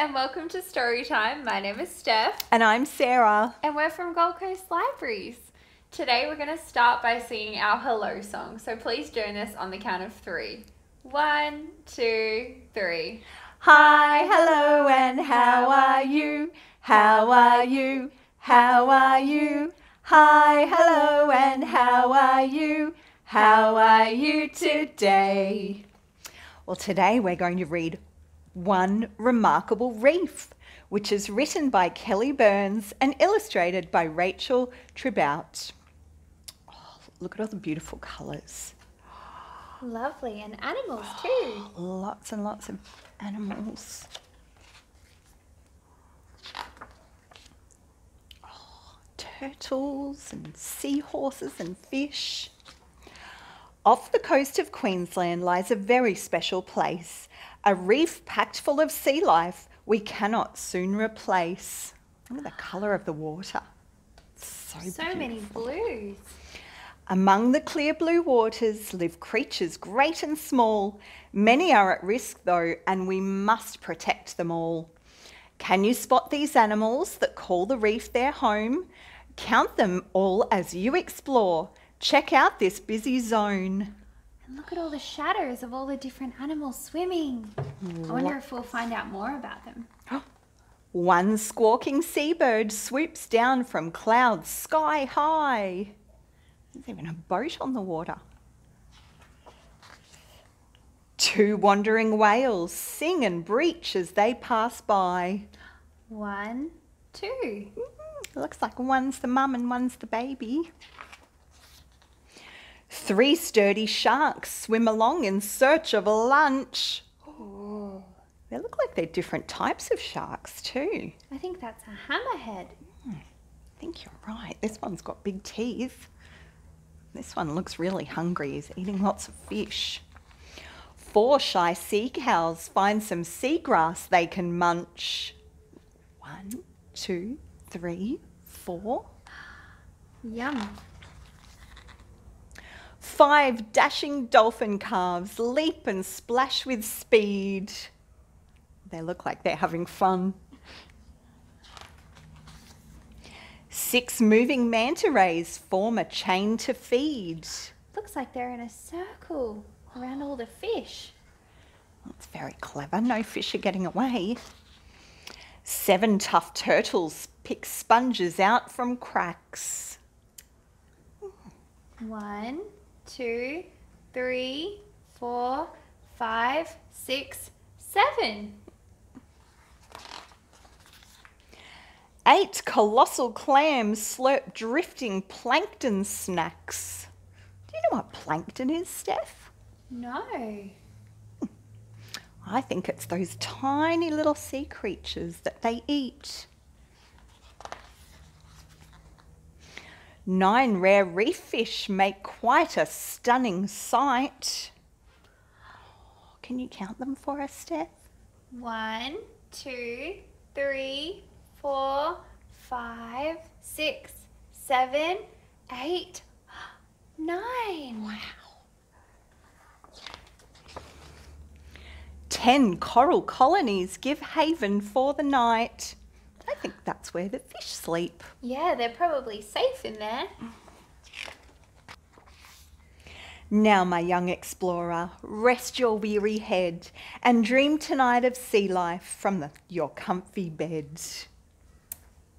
to Storytime. My name is Steph. And I'm Sarah. And we're from Gold Coast Libraries. Today we're going to start by singing our hello song. So please join us on the count of three. One, two, three. Hi, hello, and how are you? How are you? How are you? Hi, hello, and how are you? How are you today? Well, today we're going to read One Remarkable Reef, which is written by Kellie Byrnes and illustrated by Rachel Tribout. Oh, look at all the beautiful colours. Lovely, and animals oh, too. Lots and lots of animals. Oh, turtles and seahorses and fish. Off the coast of Queensland lies a very special place, a reef packed full of sea life we cannot soon replace. Look at the colour of the water. So, So beautiful. many blues. Among the clear blue waters live creatures great and small. Many are at risk though, and we must protect them all. Can you spot these animals that call the reef their home? Count them all as you explore. Check out this busy zone. And look at all the shadows of all the different animals swimming. I wonder if we'll find out more about them. One squawking seabird swoops down from clouds sky high. There's even a boat on the water. Two wandering whales sing and breach as they pass by. One, two. Mm, looks like one's the mum and one's the baby. Three sturdy sharks swim along in search of a lunch. Oh, They look like they're different types of sharks too. I think that's a hammerhead. Hmm. I think you're right. This one's got big teeth. This one looks really hungry. He's eating lots of fish. Four shy sea cows find some seagrass they can munch. One, two, three, four. Yum. Five dashing dolphin calves leap and splash with speed. They look like they're having fun. Six moving manta rays form a chain to feed. Looks like they're in a circle around all the fish. That's very clever. No fish are getting away. Seven tough turtles pick sponges out from cracks. One, two, three, four, five, six, seven. Eight colossal clams slurp drifting plankton snacks. Do you know what plankton is, Steph? No. I think it's those tiny little sea creatures that they eat. Nine rare reef fish make quite a stunning sight. Can you count them for us, Steph? One, two, three, four, five, six, seven, eight, nine. Wow. Ten coral colonies give haven for the night. I think that's where the fish sleep. Yeah, they're probably safe in there. Now, my young explorer, rest your weary head and dream tonight of sea life from the, your comfy bed.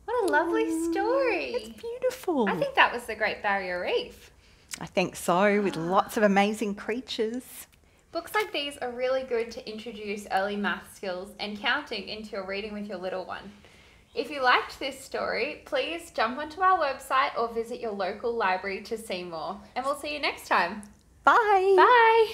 What a lovely It's story. It's beautiful. I think that was the Great Barrier Reef. I think so, with ah. lots of amazing creatures. Books like these are really good to introduce early math skills and counting into your reading with your little one. If you liked this story, please jump onto our website or visit your local library to see more. And we'll see you next time. Bye. Bye!